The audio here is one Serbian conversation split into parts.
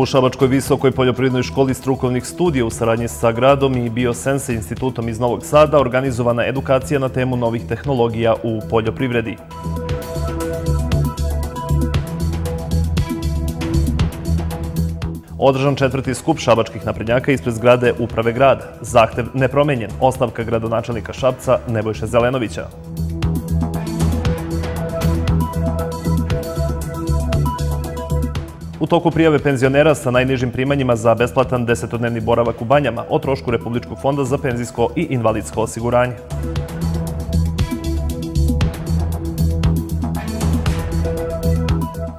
U Šabačkoj visokoj poljoprivrednoj školi strukovnih studija u saradnji sa gradom i Biosense institutom iz Novog Sada organizovana edukacija na temu novih tehnologija u poljoprivredi. Održan četvrti skup šabačkih naprednjaka ispred zgrade Uprave grada. Zahtev nepromenjen. Ostavka gradonačelnika Šapca Nebojše Zelenovića. U toku prijave penzionera sa najnižim primanjima za besplatan desetodnevni boravak u banjama o trošku Republičkog fonda za penzijsko i invalidsko osiguranje.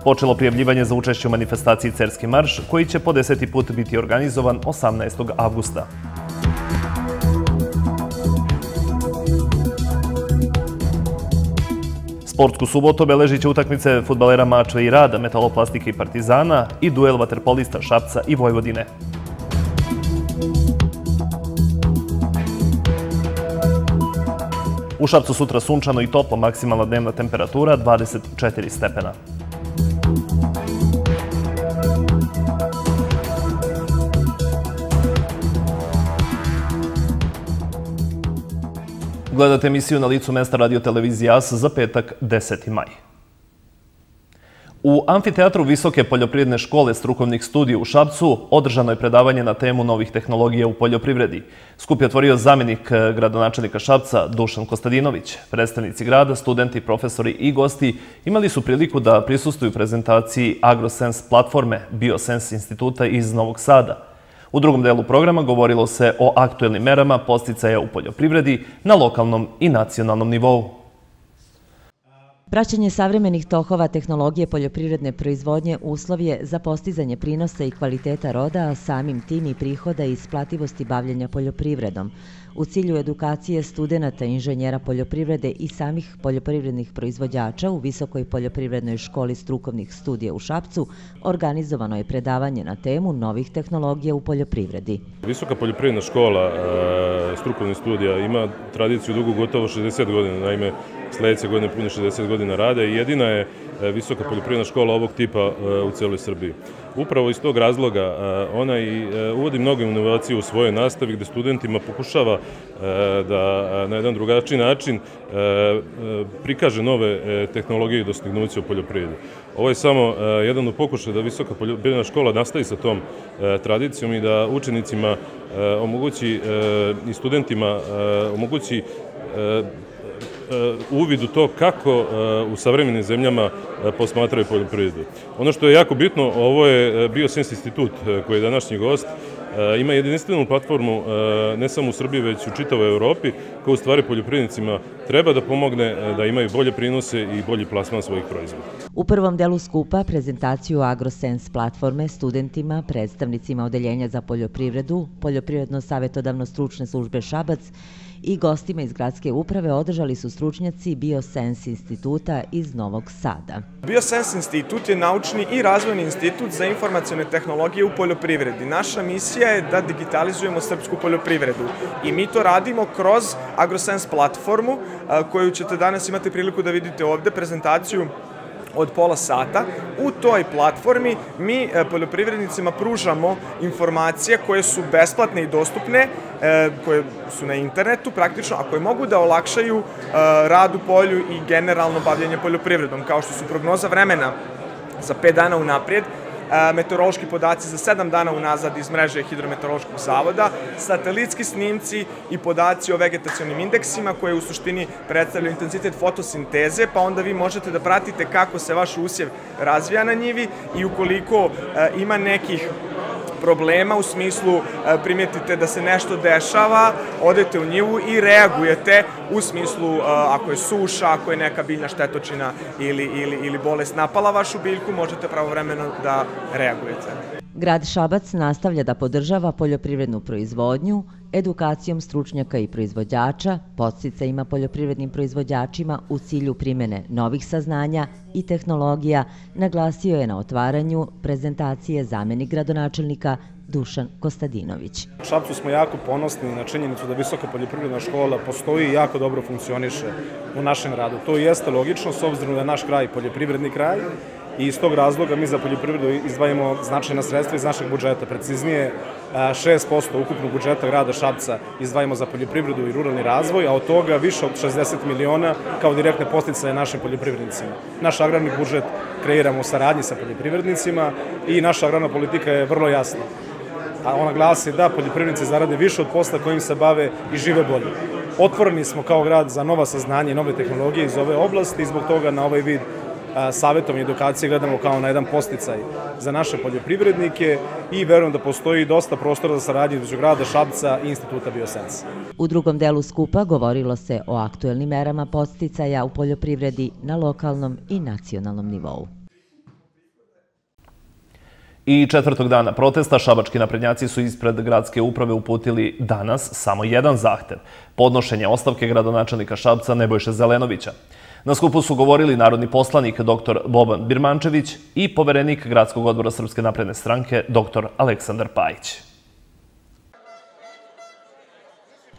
Počelo prijavljivanje za učešće u manifestaciji Cerski marš, koji će po deseti put biti organizovan 18. avgusta. Sportsku subotu obeležit će utakmice futbalera Mačve i Rada, Metaloplastike i Partizana i duel vaterpolista Šapca i Vojvodine. U Šapcu sutra sunčano i toplo, maksimalna dnevna temperatura 24 stepena. Gledate emisiju na licu mesta radio televizije AS za petak 10. maj. U amfiteatru Visoke poljoprivredne škole strukovnih studija u Šabcu održano je predavanje na temu novih tehnologija u poljoprivredi. Skup je otvorio zamjenik eh, gradonačelnika Šabca Dušan Kostadinović. Predstavnici grada, studenti, profesori i gosti imali su priliku da prisustuju prezentaciji AgroSense platforme Biosense instituta iz Novog Sada – U drugom delu programa govorilo se o aktuelnim merama posticaja u poljoprivredi na lokalnom i nacionalnom nivou. Praćenje savremenih tohova tehnologije poljoprivredne proizvodnje uslov je za postizanje prinosa i kvaliteta roda, a samim tim i prihoda i isplativosti bavljenja poljoprivredom u cilju edukacije studenta inženjera poljoprivrede i samih poljoprivrednih proizvođača u Visokoj poljoprivrednoj školi strukovnih studija u Šapcu organizovano je predavanje na temu novih tehnologija u poljoprivredi. Visoka poljoprivredna škola e, strukovnih studija ima tradiciju dugu gotovo 60 godina, naime sledeće godine pune 60 godina rade i jedina je e, visoka poljoprivredna škola ovog tipa e, u celoj Srbiji. Upravo iz tog razloga ona i uvodi mnogo inovacije u svojoj nastavi gde studentima pokušava da na jedan drugačiji način prikaže nove tehnologije i dostignuće u poljoprivredi. Ovo je samo jedan od pokušaja da Visoka poljoprivredna škola nastavi sa tom tradicijom i da učenicima omogući i studentima omogući uvid u to kako u savremenim zemljama posmatraju poljoprivredu. Ono što je jako bitno, ovo je Biosens institut koji je današnji gost, ima jedinstvenu platformu ne samo u Srbiji, već u čitavoj Evropi, koja u stvari poljoprivrednicima treba da pomogne da imaju bolje prinose i bolji plasman svojih proizvoda. U prvom delu skupa prezentaciju AgroSense platforme studentima, predstavnicima Odeljenja za poljoprivredu, Poljoprivredno-savetodavno stručne službe Šabac i gostima iz gradske uprave održali su stručnjaci Biosense instituta iz Novog Sada. Biosense institut je naučni i razvojni institut za informacijone tehnologije u poljoprivredi. Naša misija je da digitalizujemo srpsku poljoprivredu i mi to radimo kroz AgroSense platformu koju ćete danas imati priliku da vidite ovde, prezentaciju od pola sata. U toj platformi mi e, poljoprivrednicima pružamo informacije koje su besplatne i dostupne, e, koje su na internetu praktično, a koje mogu da olakšaju e, rad u polju i generalno bavljanje poljoprivredom, kao što su prognoza vremena za 5 dana unaprijed, meteorološki podaci za 7 dana unazad iz mreže Hidrometeorološkog zavoda, satelitski snimci i podaci o vegetacionim indeksima koje u suštini predstavljaju intenzitet fotosinteze, pa onda vi možete da pratite kako se vaš usjev razvija na njivi i ukoliko ima nekih problema u smislu e, primetite da se nešto dešava, odete u njivu i reagujete u smislu e, ako je suša, ako je neka biljna štetočina ili, ili, ili bolest napala vašu biljku, možete pravovremeno da reagujete. Grad Šabac nastavlja da podržava poljoprivrednu proizvodnju, edukacijom stručnjaka i proizvođača, podsticajima poljoprivrednim proizvođačima u cilju primene novih saznanja i tehnologija, naglasio je na otvaranju prezentacije zamenik gradonačelnika Dušan Kostadinović. U Šapcu smo jako ponosni na činjenicu da Visoka poljoprivredna škola postoji i jako dobro funkcioniše u našem radu. To jeste logično s obzirom da je naš kraj poljoprivredni kraj i iz tog razloga mi za poljoprivredu izdvajamo značajna sredstva iz našeg budžeta. Preciznije, 6% ukupnog budžeta grada Šapca izdvajamo za poljoprivredu i ruralni razvoj, a od toga više od 60 miliona kao direktne posticaje našim poljoprivrednicima. Naš agrarni budžet kreiramo u saradnji sa poljoprivrednicima i naša agrarna politika je vrlo jasna. A ona glasi da poljoprivrednici zarade više od posla kojim se bave i žive bolje. Otvoreni smo kao grad za nova saznanja i nove tehnologije iz ove oblasti i zbog toga na ovaj vid savetom i edukacije gledamo kao na jedan posticaj za naše poljoprivrednike i verujem da postoji dosta prostora za saradnju između grada Šabca i instituta Biosens. U drugom delu skupa govorilo se o aktuelnim merama posticaja u poljoprivredi na lokalnom i nacionalnom nivou. I četvrtog dana protesta šabački naprednjaci su ispred gradske uprave uputili danas samo jedan zahtev – podnošenje ostavke gradonačelnika Šabca Nebojše Zelenovića. Na skupu su govorili narodni poslanik dr. Boban Birmančević i poverenik Gradskog odbora Srpske napredne stranke dr. Aleksandar Pajić.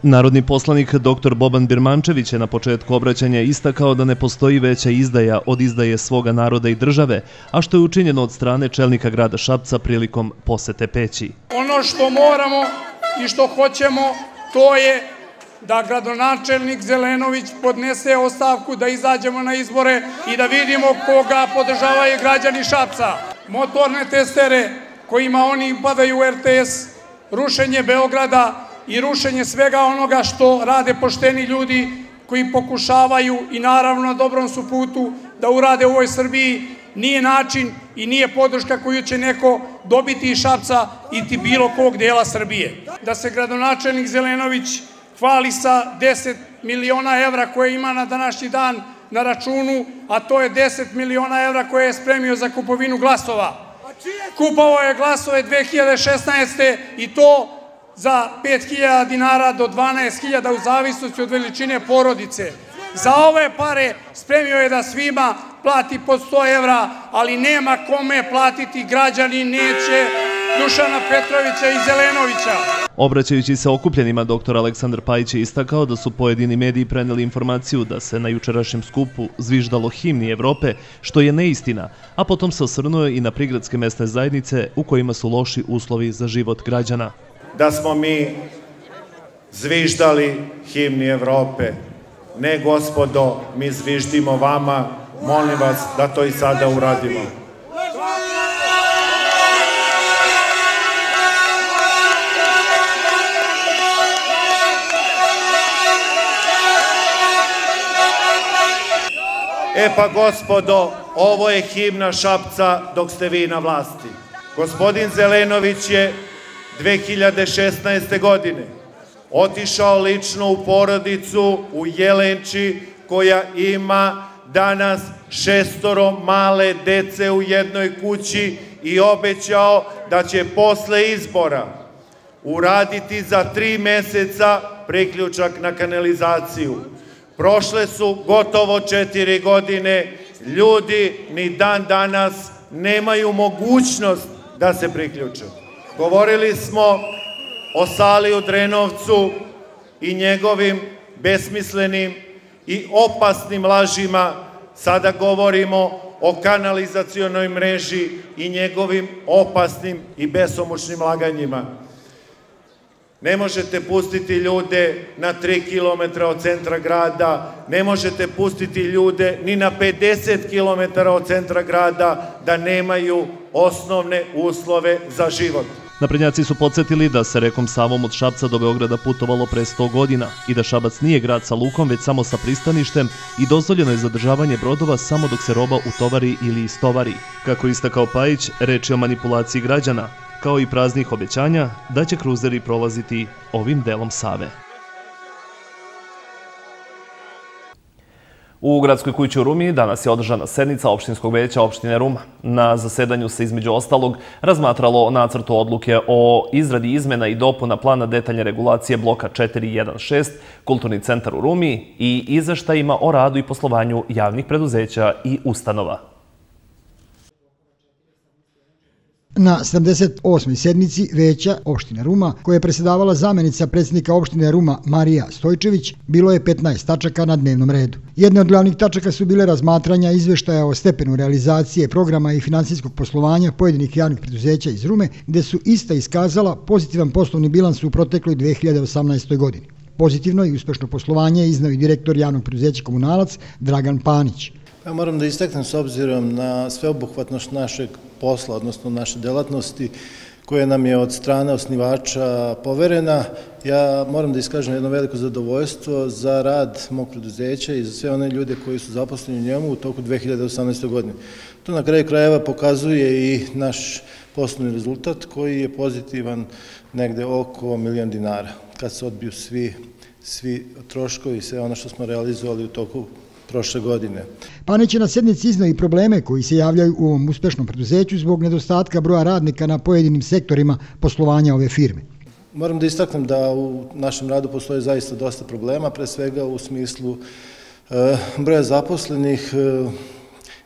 Narodni poslanik dr. Boban Birmančević je na početku obraćanja istakao da ne postoji veća izdaja od izdaje svoga naroda i države, a što je učinjeno od strane čelnika grada Šapca prilikom posete peći. Ono što moramo i što hoćemo, to je da gradonačelnik Zelenović podnese ostavku da izađemo na izbore i da vidimo koga podržavaju građani Šapca. Motorne testere kojima oni padaju u RTS, rušenje Beograda i rušenje svega onoga što rade pošteni ljudi koji pokušavaju i naravno na dobrom su putu da urade u ovoj Srbiji nije način i nije podrška koju će neko dobiti iz Šapca i ti bilo kog dela Srbije. Da se gradonačelnik Zelenović hvali sa 10 miliona evra koje ima na današnji dan na računu, a to je 10 miliona evra koje je spremio za kupovinu glasova. Kupovao je glasove 2016. i to za 5.000 dinara do 12.000 u zavisnosti od veličine porodice. Za ove pare spremio je da svima plati po 100 evra, ali nema kome platiti, građani neće Dušana Petrovića i Zelenovića. Obraćajući se okupljenima, dr. Aleksandar Pajić je istakao da su pojedini mediji preneli informaciju da se na jučerašnjem skupu zviždalo himni Evrope, što je neistina, a potom se osvrnuo i na prigradske mesne zajednice u kojima su loši uslovi za život građana. Da smo mi zviždali himni Evrope. Ne, gospodo, mi zviždimo vama, molim vas da to i sada uradimo. E pa gospodo, ovo je himna Šapca dok ste vi na vlasti. Gospodin Zelenović je 2016. godine otišao lično u porodicu u Jelenči koja ima danas šestoro male dece u jednoj kući i obećao da će posle izbora uraditi za tri meseca priključak na kanalizaciju. Prošle su gotovo četiri godine, ljudi ni dan danas nemaju mogućnost da se priključe. Govorili smo o sali u Drenovcu i njegovim besmislenim i opasnim lažima, sada govorimo o kanalizacionoj mreži i njegovim opasnim i besomučnim laganjima. Ne možete pustiti ljude na 3 km od centra grada, ne možete pustiti ljude ni na 50 km od centra grada da nemaju osnovne uslove za život. Naprednjaci su podsjetili da se rekom Savom od Šabca do Beograda putovalo pre 100 godina i da Šabac nije grad sa lukom, već samo sa pristaništem i dozvoljeno je zadržavanje brodova samo dok se roba utovari ili istovari. Kako istakao Pajić, reč je o manipulaciji građana, kao i praznih obećanja da će kruzeri prolaziti ovim delom Save. U gradskoj kući u Rumi danas je održana sednica opštinskog veća opštine Ruma. Na zasedanju se između ostalog razmatralo nacrtu odluke o izradi izmena i dopuna plana detaljne regulacije bloka 416 Kulturni centar u Rumi i izveštajima o radu i poslovanju javnih preduzeća i ustanova. Na 78. sednici veća opštine Ruma, koja je presedavala zamenica predsjednika opštine Ruma Marija Stojčević, bilo je 15 tačaka na dnevnom redu. Jedne od glavnih tačaka su bile razmatranja izveštaja o stepenu realizacije programa i finansijskog poslovanja pojedinih javnih preduzeća iz Rume, gde su ista iskazala pozitivan poslovni bilans u protekloj 2018. godini. Pozitivno i uspešno poslovanje iznao i direktor javnog preduzeća komunalac Dragan Panić. Ja moram da istaknem s obzirom na sveobuhvatnost našeg posla, odnosno naše delatnosti, koje nam je od strane osnivača poverena. Ja moram da iskažem jedno veliko zadovoljstvo za rad mog preduzeća i za sve one ljude koji su zaposleni u njemu u toku 2018. godine. To na kraju krajeva pokazuje i naš poslovni rezultat koji je pozitivan negde oko milijon dinara, kad se odbiju svi, svi troškovi i sve ono što smo realizovali u toku prošle godine. Panić je na sednici iznao i probleme koji se javljaju u ovom uspešnom preduzeću zbog nedostatka broja radnika na pojedinim sektorima poslovanja ove firme. Moram da istaknem da u našem radu postoje zaista dosta problema, pre svega u smislu e, broja zaposlenih. E,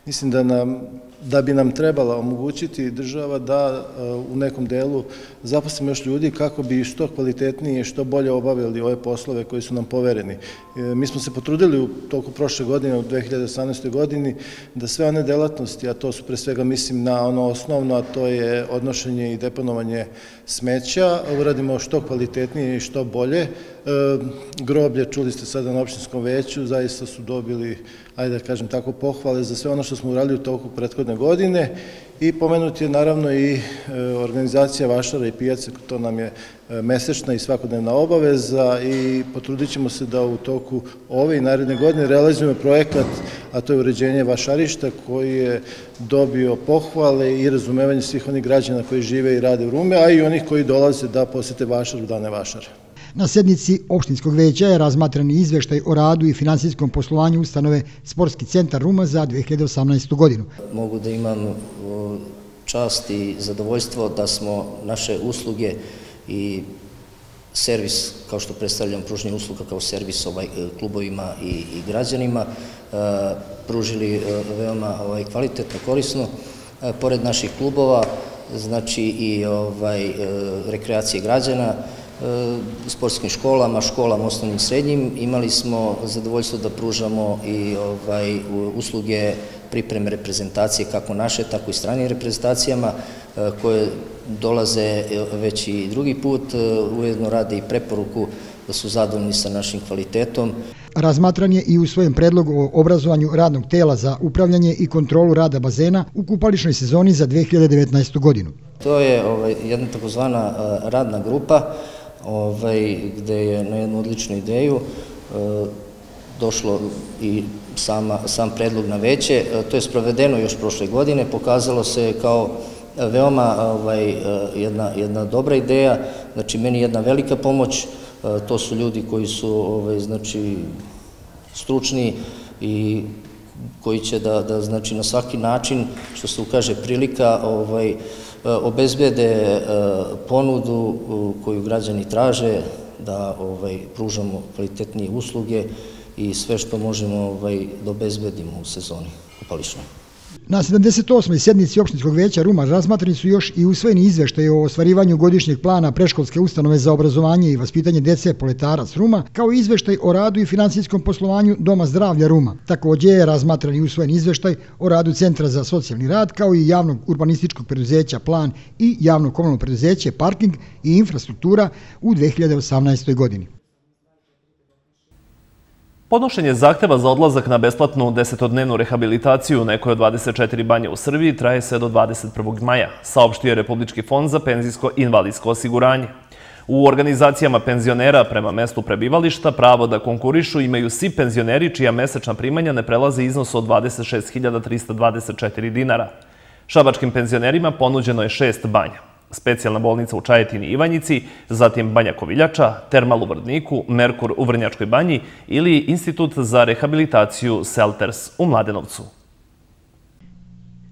mislim da nam da bi nam trebala omogućiti država da e, u nekom delu zaposlimo još ljudi kako bi što kvalitetnije i što bolje obavili ove poslove koji su nam povereni. E, mi smo se potrudili u toku prošle godine, u 2018. godini, da sve one delatnosti, a to su pre svega mislim na ono osnovno, a to je odnošenje i deponovanje smeća, uradimo što kvalitetnije i što bolje. E, groblje, čuli ste sada na opštinskom veću, zaista su dobili, ajde da kažem tako, pohvale za sve ono što smo uradili u toku prethodne godine i pomenuti je naravno i e, organizacija Vašara i pijace, to nam je e, mesečna i svakodnevna obaveza i potrudit ćemo se da u toku ove i naredne godine realizujemo projekat, a to je uređenje Vašarišta koji je dobio pohvale i razumevanje svih onih građana koji žive i rade u Rume, a i onih koji dolaze da posete Vašar u dane Vašara. Na sednici opštinskog veća je razmatran izveštaj o radu i finansijskom poslovanju ustanove Sportski centar Ruma za 2018. godinu. Mogu da imam čast i zadovoljstvo da smo naše usluge i servis, kao što predstavljam pružnje usluga kao servis ovaj, klubovima i, i građanima, e, pružili e, veoma ovaj, kvalitetno, korisno. E, pored naših klubova, znači i ovaj, rekreacije građana, sportskim školama, školama osnovnim i srednjim. Imali smo zadovoljstvo da pružamo i ovaj, usluge pripreme reprezentacije kako naše, tako i stranim reprezentacijama e, koje dolaze već i drugi put, e, ujedno rade i preporuku da su zadovoljni sa našim kvalitetom. Razmatran je i u svojem predlogu o obrazovanju radnog tela za upravljanje i kontrolu rada bazena u kupališnoj sezoni za 2019. godinu. To je ovaj, jedna takozvana radna grupa ovaj, gde je na jednu odličnu ideju e, došlo i sama, sam predlog na veće. E, to je sprovedeno još prošle godine, pokazalo se kao veoma ovaj, e, jedna, jedna dobra ideja, znači meni jedna velika pomoć, to su ljudi koji su ovaj, znači, stručni i koji će da, da znači na svaki način, što se ukaže prilika, ovaj, obezbede e, ponudu koju građani traže, da ovaj, pružamo kvalitetnije usluge i sve što možemo ovaj, da obezbedimo u sezoni kupališnoj. Na 78. sednici opštinskog veća Ruma razmatrani su još i usvojeni izveštaje o ostvarivanju godišnjeg plana preškolske ustanove za obrazovanje i vaspitanje dece Poletarac Ruma, kao i izveštaj o radu i finansijskom poslovanju Doma zdravlja Ruma. Takođe je razmatran i usvojen izveštaj o radu Centra za socijalni rad, kao i javnog urbanističkog preduzeća Plan i javno komunalno preduzeće Parking i infrastruktura u 2018. godini. Podnošenje zahteva za odlazak na besplatnu desetodnevnu rehabilitaciju u nekoj od 24 banje u Srbiji traje sve do 21. maja, saopštio je Republički fond za penzijsko-invalidsko osiguranje. U organizacijama penzionera prema mestu prebivališta pravo da konkurišu imaju svi penzioneri čija mesečna primanja ne prelaze iznos od 26.324 dinara. Šabačkim penzionerima ponuđeno je šest banja specijalna bolnica u Čajetini i Ivanjici, zatim Banja Koviljača, Termal u Vrdniku, Merkur u Vrnjačkoj banji ili Institut za rehabilitaciju Selters u Mladenovcu.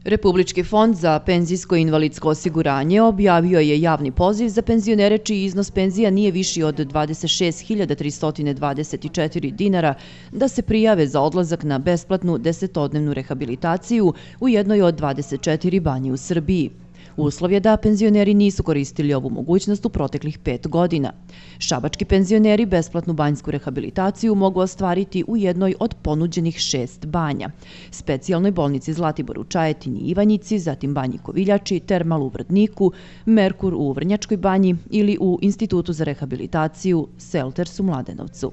Republički fond za penzijsko invalidsko osiguranje objavio je javni poziv za penzionere čiji iznos penzija nije viši od 26.324 dinara da se prijave za odlazak na besplatnu desetodnevnu rehabilitaciju u jednoj od 24 banje u Srbiji. Uslov je da penzioneri nisu koristili ovu mogućnost u proteklih pet godina. Šabački penzioneri besplatnu banjsku rehabilitaciju mogu ostvariti u jednoj od ponuđenih šest banja. Specijalnoj bolnici Zlatibor u Čajetini i Ivanjici, zatim banji Koviljači, Termal u Vrdniku, Merkur u Vrnjačkoj banji ili u Institutu za rehabilitaciju Selters u Mladenovcu.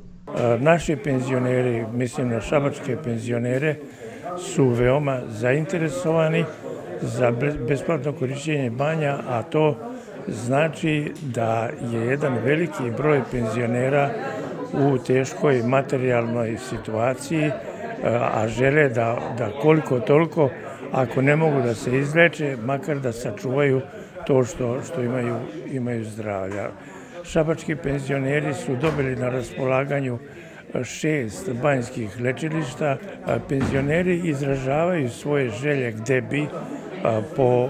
Naši penzioneri, mislim na šabačke penzionere, su veoma zainteresovani za besplatno korišćenje banja, a to znači da je jedan veliki broj penzionera u teškoj materijalnoj situaciji, a žele da, da koliko toliko, ako ne mogu da se izleče, makar da sačuvaju to što, što imaju, imaju zdravlja. Šabački penzioneri su dobili na raspolaganju šest banjskih lečilišta. Penzioneri izražavaju svoje želje gde bi, po,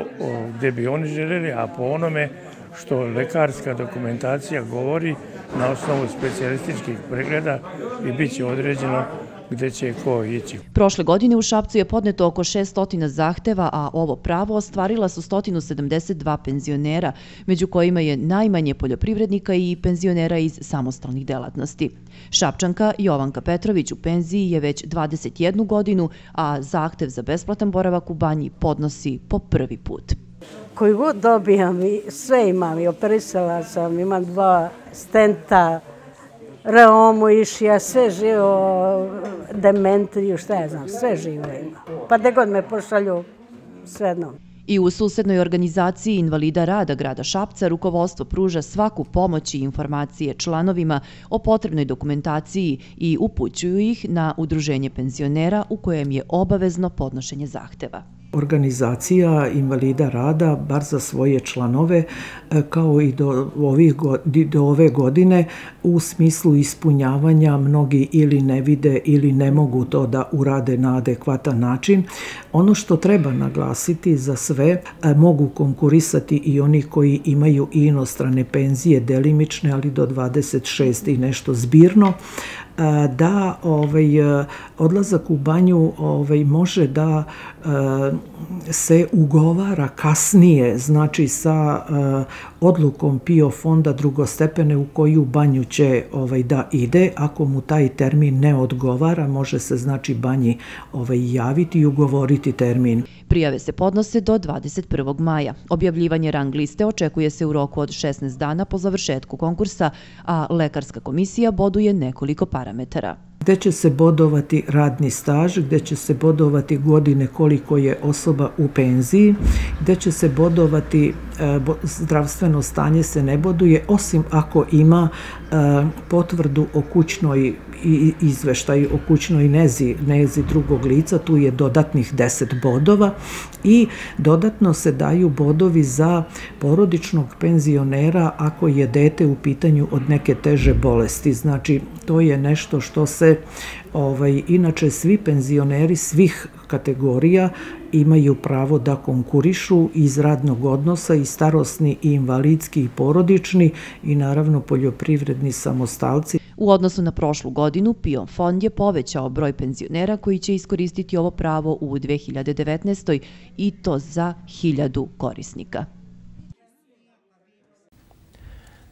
gde bi oni želeli, a po onome što lekarska dokumentacija govori na osnovu specijalističkih pregleda i bit će određeno gde će ko ići. Prošle godine u Šapcu je podneto oko 600 zahteva, a ovo pravo ostvarila su 172 penzionera, među kojima je najmanje poljoprivrednika i penzionera iz samostalnih delatnosti. Šapčanka Jovanka Petrović u penziji je već 21 godinu, a zahtev za besplatan boravak u banji podnosi po prvi put. Koji god dobijam, sve imam i operisala sam, imam dva stenta, reomu išija, sve živo, dementriju, šta ja znam, sve živo ima. Pa gde god me pošalju, sve jedno. I u susednoj organizaciji Invalida rada grada Šapca rukovodstvo pruža svaku pomoć i informacije članovima o potrebnoj dokumentaciji i upućuju ih na udruženje penzionera u kojem je obavezno podnošenje zahteva organizacija invalida rada, bar za svoje članove, e, kao i do, ovih, do ove godine, u smislu ispunjavanja mnogi ili ne vide ili ne mogu to da urade na adekvatan način. Ono što treba naglasiti za sve, e, mogu konkurisati i oni koji imaju inostrane penzije delimične, ali do 26 i nešto zbirno, da ovaj, odlazak u banju ovaj, može da se ugovara kasnije, znači sa odlukom PIO fonda drugostepene u koju banju će ovaj, da ide. Ako mu taj termin ne odgovara, može se znači banji ovaj, javiti i ugovoriti termin. Prijave se podnose do 21. maja. Objavljivanje rang liste očekuje se u roku od 16 dana po završetku konkursa, a lekarska komisija boduje nekoliko parametara gde će se bodovati radni staž, gde će se bodovati godine koliko je osoba u penziji, gde će se bodovati e, zdravstveno stanje se ne boduje, osim ako ima e, potvrdu o kućnoj izveštaj o kućnoj nezi, nezi drugog lica, tu je dodatnih 10 bodova i dodatno se daju bodovi za porodičnog penzionera ako je dete u pitanju od neke teže bolesti. Znači, to je nešto što se, ovaj, inače svi penzioneri svih kategorija imaju pravo da konkurišu iz radnog odnosa i starosni i invalidski i porodični i naravno poljoprivredni samostalci. U odnosu na prošlu godinu, PIO fond je povećao broj penzionera koji će iskoristiti ovo pravo u 2019. i to za hiljadu korisnika.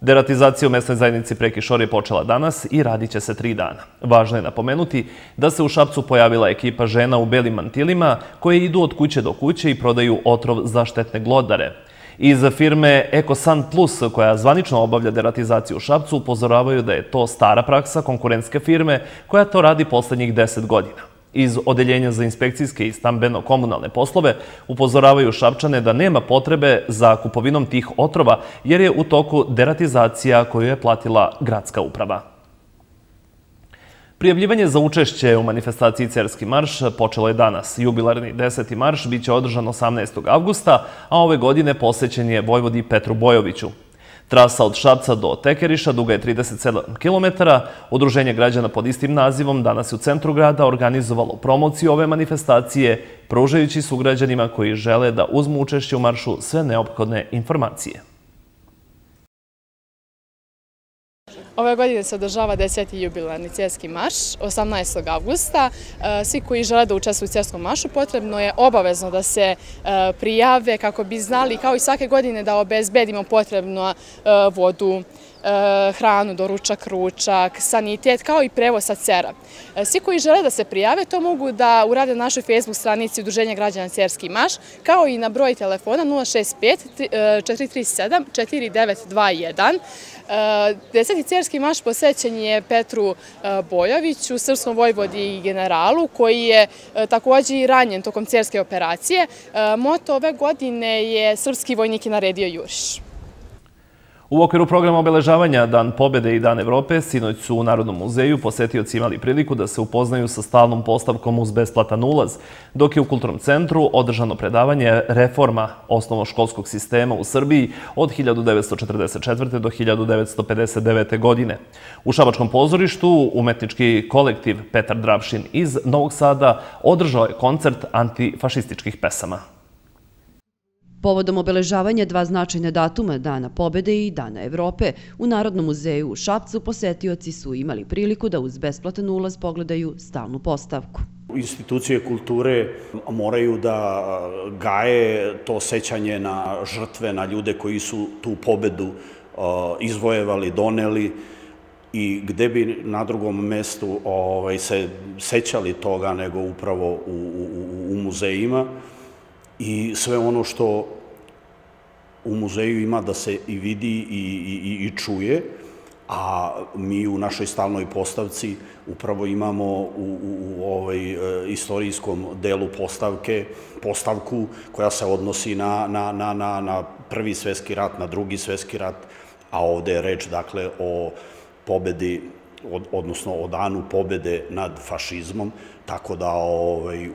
Deratizacija u mesnoj zajednici Prekišor je počela danas i radit će se tri dana. Važno je napomenuti da se u Šapcu pojavila ekipa žena u belim mantilima koje idu od kuće do kuće i prodaju otrov za štetne glodare. Iz firme EcoSan Plus, koja zvanično obavlja deratizaciju u Šapcu, upozoravaju da je to stara praksa konkurentske firme koja to radi poslednjih deset godina. Iz Odeljenja za inspekcijske i stambeno-komunalne poslove upozoravaju Šapčane da nema potrebe za kupovinom tih otrova, jer je u toku deratizacija koju je platila gradska uprava. Prijavljivanje za učešće u manifestaciji Cerski marš počelo je danas. Jubilarni 10. marš biće održan 18. avgusta, a ove godine posjećen je Vojvodi Petru Bojoviću. Trasa od Šapca do Tekeriša duga je 37 km. Udruženje građana pod istim nazivom danas je u centru grada organizovalo promociju ove manifestacije, pružajući sugrađanima koji žele da uzmu učešće u maršu sve neophodne informacije. Ove godine se održava 10. jubilarni cijelski maš, 18. augusta. E, svi koji žele da učestvuju u cijelskom mašu, potrebno je obavezno da se e, prijave kako bi znali kao i svake godine da obezbedimo potrebnu e, vodu, hranu, doručak, ručak, sanitet, kao i prevoz sa cera. Svi koji žele da se prijave, to mogu da urade na našoj Facebook stranici Udruženja građana Cerski maš, kao i na broj telefona 065 437 4921. Deseti cerski maš posvećen je Petru e, Bojoviću, srpskom vojvodi i generalu, koji je e, takođe i ranjen tokom cerske operacije. E, moto ove godine je Srpski vojnik je naredio Juriš. U okviru programa obeležavanja Dan pobede i Dan Evrope, sinoć su u Narodnom muzeju posetioci imali priliku da se upoznaju sa stalnom postavkom uz besplatan ulaz, dok je u Kulturnom centru održano predavanje reforma osnovnoškolskog sistema u Srbiji od 1944. do 1959. godine. U Šabačkom pozorištu umetnički kolektiv Petar Dravšin iz Novog Sada održao je koncert antifašističkih pesama. Povodom obeležavanja dva značajne datuma Dana pobede i Dana Evrope, u Narodnom muzeju u Šapcu posetioci su imali priliku da uz besplatan ulaz pogledaju stalnu postavku. Institucije kulture moraju da gaje to sećanje na žrtve, na ljude koji su tu pobedu izvojevali, doneli i gde bi na drugom mestu ovaj, se sećali toga nego upravo u, u, u muzejima i sve ono što u muzeju ima da se i vidi i, i, i čuje, a mi u našoj stalnoj postavci upravo imamo u, u, u ovaj e, istorijskom delu postavke postavku koja se odnosi na, na, na, na, na prvi svetski rat, na drugi svetski rat, a ovde je reč dakle o pobedi od, odnosno o danu pobede nad fašizmom, tako da ovaj, u,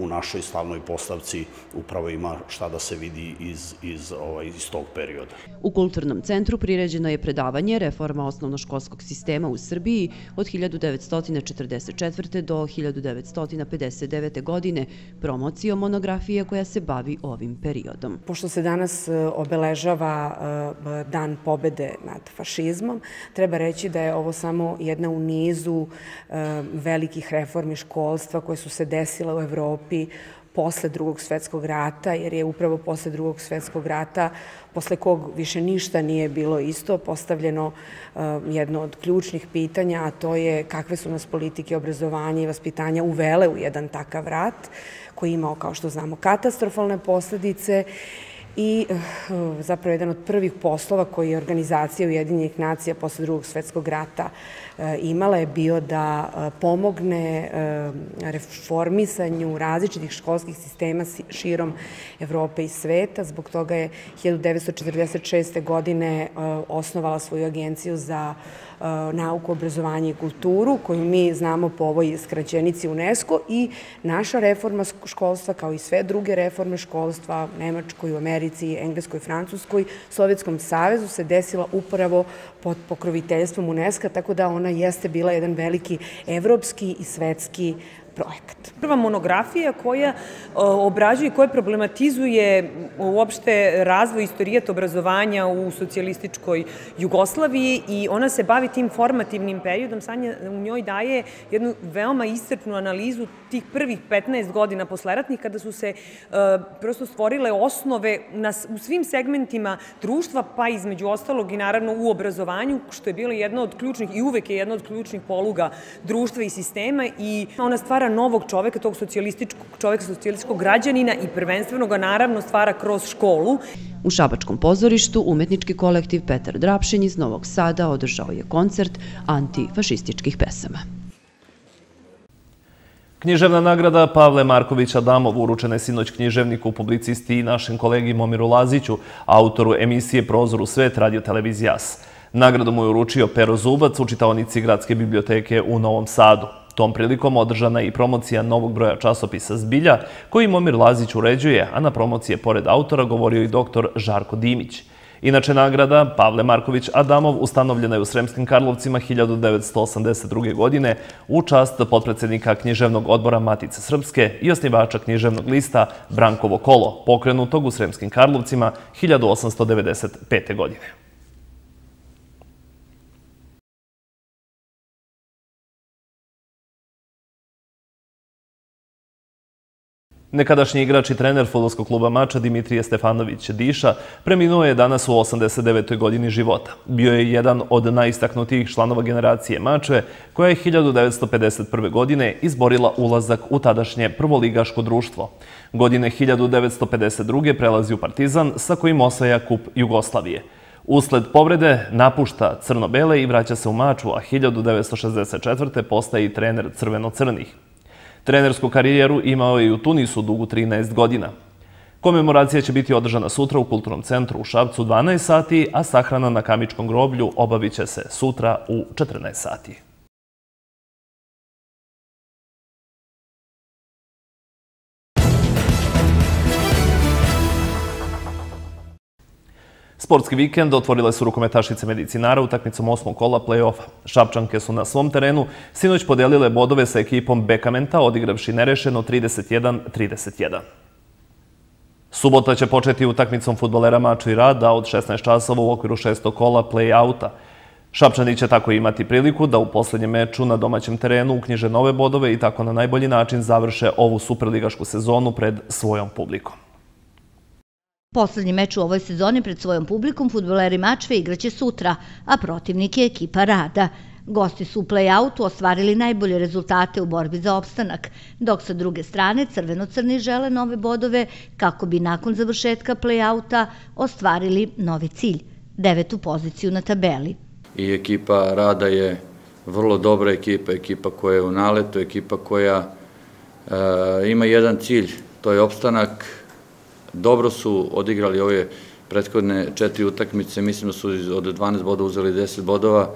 u, u našoj slavnoj postavci upravo ima šta da se vidi iz, iz, ovaj, iz tog perioda. U Kulturnom centru priređeno je predavanje Reforma osnovnoškolskog sistema u Srbiji od 1944. do 1959. godine, promocijom monografije koja se bavi ovim periodom. Pošto se danas e, obeležava e, dan pobede nad fašizmom, treba reći da je ovo samo jedna u nizu e, velikih reformi škola školstva koje su se desile u Evropi posle drugog svetskog rata, jer je upravo posle drugog svetskog rata, posle kog više ništa nije bilo isto, postavljeno uh, jedno od ključnih pitanja, a to je kakve su nas politike obrazovanja i vaspitanja uvele u jedan takav rat, koji imao, kao što znamo, katastrofalne posledice i uh, zapravo jedan od prvih poslova koji je organizacija Ujedinjenih nacija posle drugog svetskog rata E, imala je bio da e, pomogne reformisanju različitih školskih sistema širom Evrope i sveta. Zbog toga je 1946. godine osnovala svoju agenciju za nauku, obrazovanje i kulturu, koju mi znamo po ovoj skraćenici UNESCO i naša reforma školstva, kao i sve druge reforme školstva Nemačkoj, u Americi, Engleskoj, Francuskoj, Sovjetskom savezu se desila upravo pod pokroviteljstvom UNESCO, tako da ona jeste bila jedan veliki evropski i svetski projekat. Prva monografija koja e, obrađuje koja problematizuje uopšte razvoj istorijat obrazovanja u socijalističkoj Jugoslaviji i ona se bavi tim formativnim periodom. Sanja u njoj daje jednu veoma iscrpnu analizu tih prvih 15 godina posleratnih kada su se uh, prosto stvorile osnove na, u svim segmentima društva, pa između ostalog i naravno u obrazovanju, što je bilo jedno od ključnih i uvek je jedno od ključnih poluga društva i sistema i ona stvara stvara novog čoveka, tog socijalističkog čoveka, socijalističkog građanina i prvenstveno ga naravno stvara kroz školu. U Šabačkom pozorištu umetnički kolektiv Petar Drapšin iz Novog Sada održao je koncert antifašističkih pesama. Književna nagrada Pavle Marković Adamov uručena je sinoć književniku, publicisti i našem kolegi Momiru Laziću, autoru emisije Prozor u svet radio televizijas. Nagradu mu je uručio Pero Zubac u čitaonici Gradske biblioteke u Novom Sadu. Tom prilikom održana je i promocija novog broja časopisa Zbilja, koji Momir Lazić uređuje, a na promocije pored autora govorio i doktor Žarko Dimić. Inače, nagrada Pavle Marković Adamov ustanovljena je u Sremskim Karlovcima 1982. godine u čast potpredsednika književnog odbora Matice Srpske i osnivača književnog lista Brankovo kolo, pokrenutog u Sremskim Karlovcima 1895. godine. Nekadašnji igrač i trener futbolskog kluba Mača Dimitrije Stefanović Diša preminuo je danas u 89. godini života. Bio je jedan od najistaknutijih članova generacije Mače, koja je 1951. godine izborila ulazak u tadašnje prvoligaško društvo. Godine 1952. prelazi u Partizan, sa kojim osvaja kup Jugoslavije. Usled povrede napušta crno-bele i vraća se u Maču, a 1964. postaje i trener crveno-crnih. Trenersku karijeru imao je i u Tunisu dugu 13 godina. Komemoracija će biti održana sutra u Kulturnom centru u Šabcu 12 sati, a sahrana na Kamičkom groblju obavit će se sutra u 14 sati. Sportski vikend otvorile su rukometašice medicinara utakmicom osmog kola play-offa. Šapčanke su na svom terenu sinoć podelile bodove sa ekipom Bekamenta, odigravši nerešeno 31-31. Subota će početi utakmicom futbolera Maču i Rada od 16 časova u okviru šestog kola play-outa. Šapčani će tako imati priliku da u poslednjem meču na domaćem terenu uknjiže nove bodove i tako na najbolji način završe ovu superligašku sezonu pred svojom publikom. Poslednji meč u ovoj sezoni pred svojom publikom futboleri Mačve igraće sutra, a protivnik je ekipa Rada. Gosti su u play-outu ostvarili najbolje rezultate u borbi za opstanak, dok sa druge strane crveno-crni žele nove bodove kako bi nakon završetka play-outa ostvarili novi cilj, devetu poziciju na tabeli. I ekipa Rada je vrlo dobra ekipa, ekipa koja je u naletu, ekipa koja e, ima jedan cilj, to je opstanak, Dobro su odigrali ove prethodne četiri utakmice, mislim da su od 12 bodova uzeli 10 bodova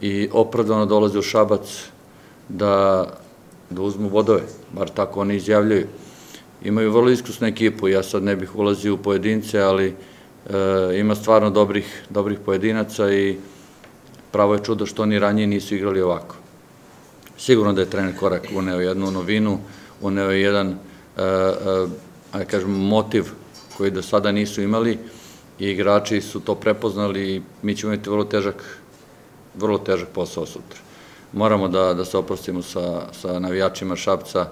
i opravdano dolaze u Šabac da, da uzmu bodove, bar tako oni izjavljaju. Imaju vrlo iskusnu ekipu, ja sad ne bih ulazio u pojedince, ali e, ima stvarno dobrih, dobrih pojedinaca i pravo je čudo što oni ranije nisu igrali ovako. Sigurno da je trener Korak uneo jednu novinu, uneo je jedan e, e, kažem, motiv koji do sada nisu imali i igrači su to prepoznali i mi ćemo imati vrlo težak, vrlo težak posao sutra. Moramo da, da se oprostimo sa, sa navijačima Šapca,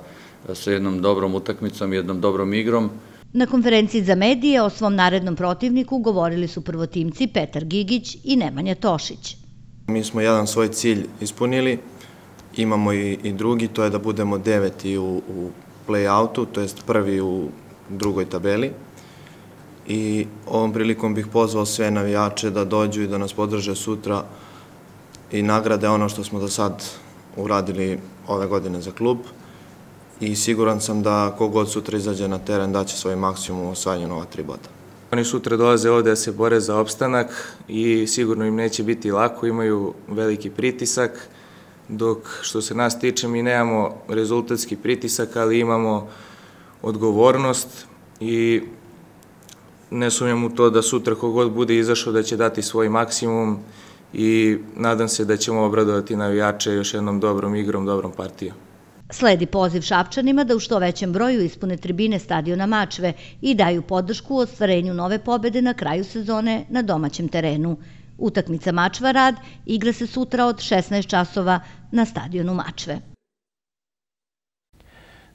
sa jednom dobrom utakmicom, jednom dobrom igrom. Na konferenciji za medije o svom narednom protivniku govorili su prvotimci Petar Gigić i Nemanja Tošić. Mi smo jedan svoj cilj ispunili, imamo i, i drugi, to je da budemo deveti u, u play-outu, to jest prvi u drugoj tabeli. I ovom prilikom bih pozvao sve navijače da dođu i da nas podrže sutra i nagrade ono što smo do sad uradili ove godine za klub. I siguran sam da kogod sutra izađe na teren daće svoj maksimum u osvajanju nova tri boda. Oni sutra dolaze ovde da se bore za opstanak i sigurno im neće biti lako, imaju veliki pritisak, dok što se nas tiče mi nemamo rezultatski pritisak, ali imamo odgovornost i ne sumnjam u to da sutra kogod bude izašao da će dati svoj maksimum i nadam se da ćemo obradovati navijače još jednom dobrom igrom, dobrom partijom. Sledi poziv Šapčanima da u što većem broju ispune tribine stadiona Mačve i daju podršku u ostvarenju nove pobede na kraju sezone na domaćem terenu. Utakmica Mačva rad igra se sutra od 16 časova na stadionu Mačve.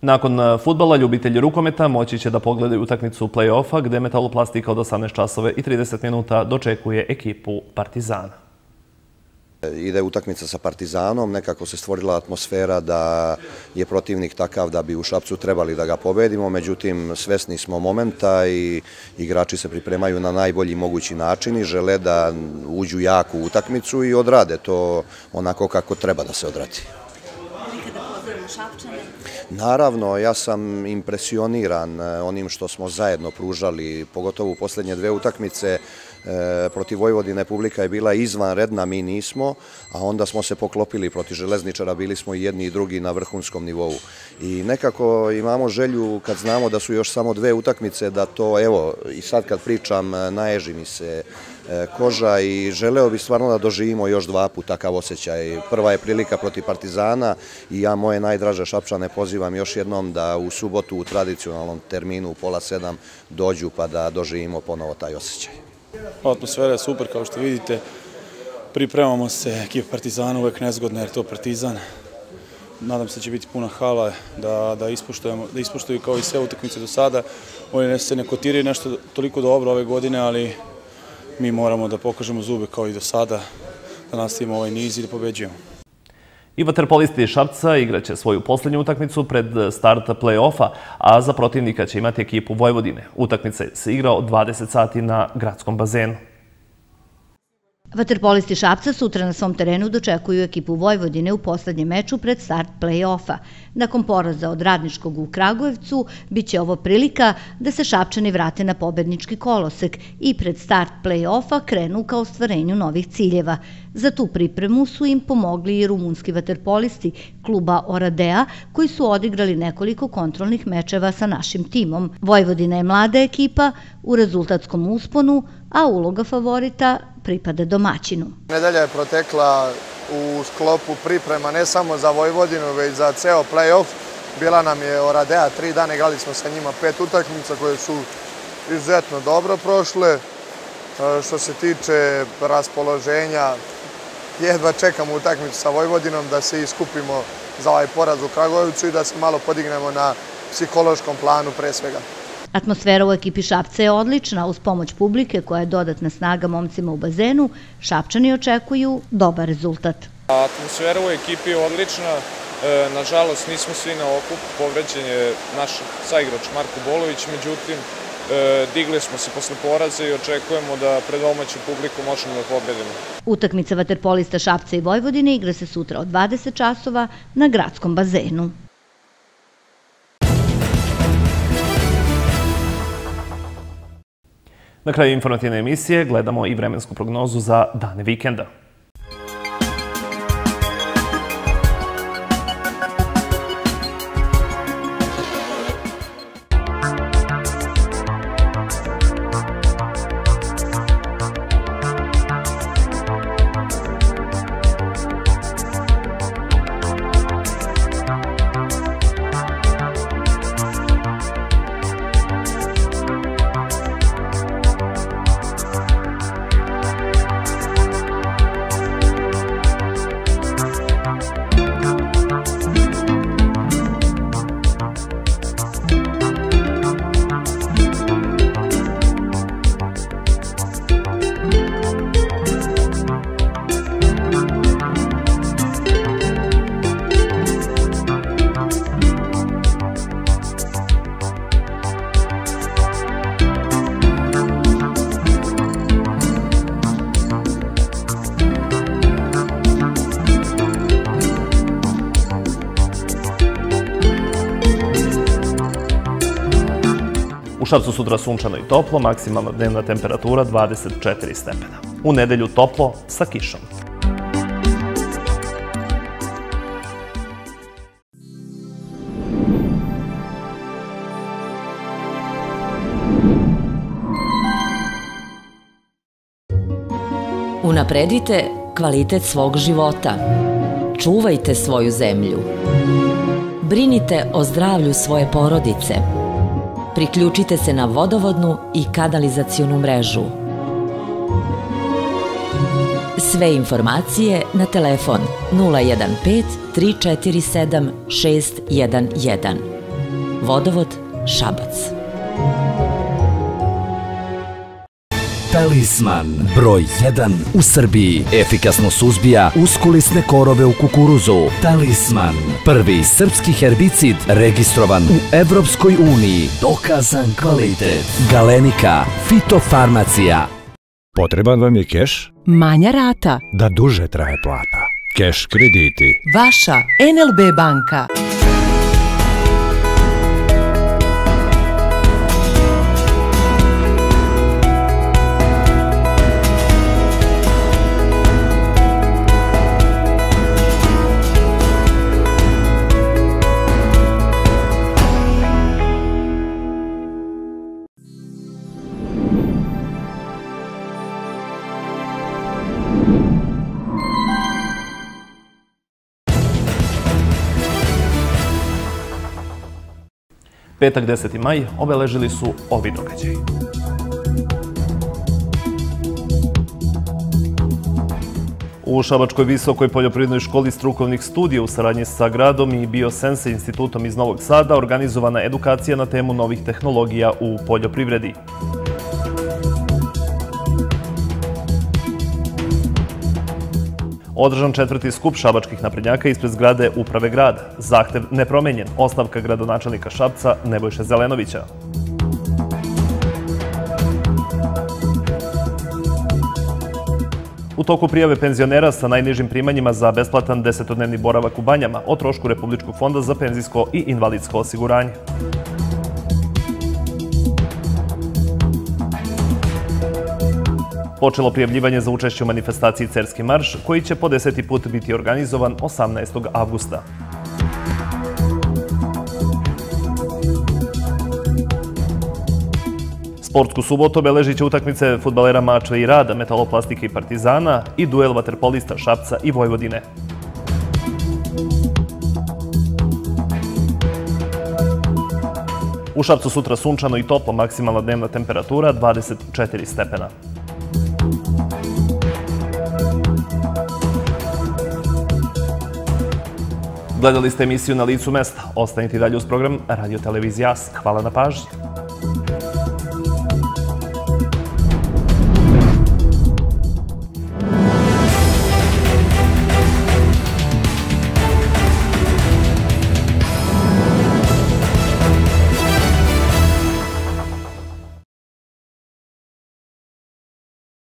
Nakon e, futbala, ljubitelji rukometa moći će da pogledaju utakmicu play-offa gde metaloplastika od 18 časove i 30 minuta dočekuje ekipu Partizana. Ide utakmica sa Partizanom, nekako se stvorila atmosfera da je protivnik takav da bi u Šapcu trebali da ga pobedimo, međutim svesni smo momenta i igrači se pripremaju na najbolji mogući način i žele da uđu jako u utakmicu i odrade to onako kako treba da se odradi. Nikada pozdravimo Šapčane. Naravno, ja sam impresioniran e, onim što smo zajedno pružali, pogotovo u poslednje dve utakmice e, protiv Vojvodine publika je bila izvanredna, mi nismo, a onda smo se poklopili protiv železničara, bili smo i jedni i drugi na vrhunskom nivou. I nekako imamo želju, kad znamo da su još samo dve utakmice, da to, evo, i sad kad pričam, e, naježi mi se koža i želeo bih stvarno da doživimo još dva put takav osjećaj. Prva je prilika protiv Partizana i ja moje najdraže Šapčane pozivam još jednom da u subotu u tradicionalnom terminu u pola sedam dođu pa da doživimo ponovo taj osjećaj. Atmosfera je super kao što vidite. Pripremamo se, ekipa Partizana uvek nezgodna jer to Partizan. nadam se da će biti puna hala, da, da, da ispoštuju kao i sve utakmice do sada. Oni se ne kotiraju nešto toliko dobro ove godine, ali mi moramo da pokažemo zube kao i do sada, da nastavimo ovaj niz i da pobeđujemo. I vaterpolisti Šapca igraće svoju poslednju utakmicu pred starta play-offa, a za protivnika će imati ekipu Vojvodine. Utakmica se igra od 20 sati na gradskom bazenu. Vaterpolisti Šapca sutra na svom terenu dočekuju ekipu Vojvodine u poslednjem meču pred start play-offa. Nakon poraza od Radničkog u Kragujevcu, bit će ovo prilika da se Šapčani vrate na pobednički kolosek i pred start play-offa krenu ka ostvarenju novih ciljeva. Za tu pripremu su im pomogli i rumunski vaterpolisti kluba Oradea, koji su odigrali nekoliko kontrolnih mečeva sa našim timom. Vojvodina je mlada ekipa u rezultatskom usponu, a uloga favorita pripada domaćinu. Nedelja je protekla u sklopu priprema ne samo za Vojvodinu, već za ceo play-off. Bila nam je Oradea, tri dana igrali smo sa njima pet utakmica koje su izuzetno dobro prošle. E, što se tiče raspoloženja, jedva čekamo utakmicu sa Vojvodinom da se iskupimo za ovaj poraz u Kragujevcu i da se malo podignemo na psihološkom planu pre svega. Atmosfera u ekipi Šapca je odlična, uz pomoć publike koja je dodatna snaga momcima u bazenu, Šapčani očekuju dobar rezultat. Atmosfera u ekipi je odlična, e, nažalost nismo svi na okup, povređen je naš saigrač Marko Bolović, međutim e, digli smo se posle poraza i očekujemo da pred domaću publiku možemo da pobedimo. Utakmica vaterpolista Šapca i Vojvodine igra se sutra od 20 časova na gradskom bazenu. Na kraju informativne emisije gledamo i vremensku prognozu za dane vikenda. Sutra sunčano i toplo, maksimalna dnevna temperatura 24 stepena. U nedelju toplo sa kišom. Unapredite kvalitet svog života. Čuvajte svoju zemlju. Brinite o zdravlju svoje porodice. Priključite se na vodovodnu i kanalizacionu mrežu. Sve informacije na telefon 015 347 611. Vodovod Šabac. Talisman, broj 1 u Srbiji. Efikasno suzbija uskulisne korove u kukuruzu. Talisman, prvi srpski herbicid registrovan u Evropskoj uniji. Dokazan kvalitet. Galenika, fitofarmacija. Potreban vam je keš? Manja rata. Da duže traje plata. Keš krediti. Vaša NLB banka. Petak 10. maj obeležili su ovi događaji. U Šabačkoj visokoj poljoprivrednoj školi strukovnih studija u saradnji sa gradom i Biosense institutom iz Novog Sada organizovana edukacija na temu novih tehnologija u poljoprivredi. Održan četvrti skup šabačkih naprednjaka ispred zgrade Uprave grada. Zahtev nepromenjen. Ostavka gradonačelnika Šabca Nebojše Zelenovića. U toku prijave penzionera sa najnižim primanjima za besplatan desetodnevni boravak u banjama o trošku Republičkog fonda za penzijsko i invalidsko osiguranje. Počelo prijavljivanje za učešće u manifestaciji Cerski marš, koji će po deseti put biti organizovan 18. avgusta. Sportsku subotu obeležit će utakmice futbalera Mačve i Rada, Metaloplastike i Partizana i duel vaterpolista Šapca i Vojvodine. U Šapcu sutra sunčano i toplo, maksimalna dnevna temperatura 24 stepena. Gledali ste emisiju na licu mesta. Ostanite dalje uz program Radio Televizija Hvala na pažnji.